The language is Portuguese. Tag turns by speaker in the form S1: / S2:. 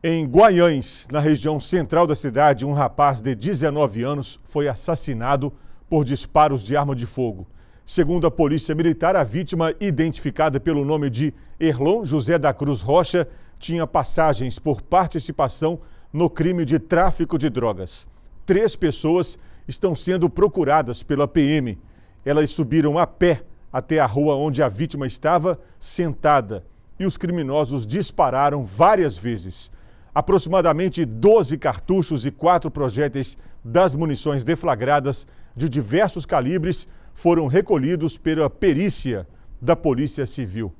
S1: Em Guaiães, na região central da cidade, um rapaz de 19 anos foi assassinado por disparos de arma de fogo. Segundo a Polícia Militar, a vítima, identificada pelo nome de Erlon José da Cruz Rocha, tinha passagens por participação no crime de tráfico de drogas. Três pessoas estão sendo procuradas pela PM. Elas subiram a pé até a rua onde a vítima estava sentada e os criminosos dispararam várias vezes. Aproximadamente 12 cartuchos e quatro projéteis das munições deflagradas de diversos calibres foram recolhidos pela perícia da Polícia Civil.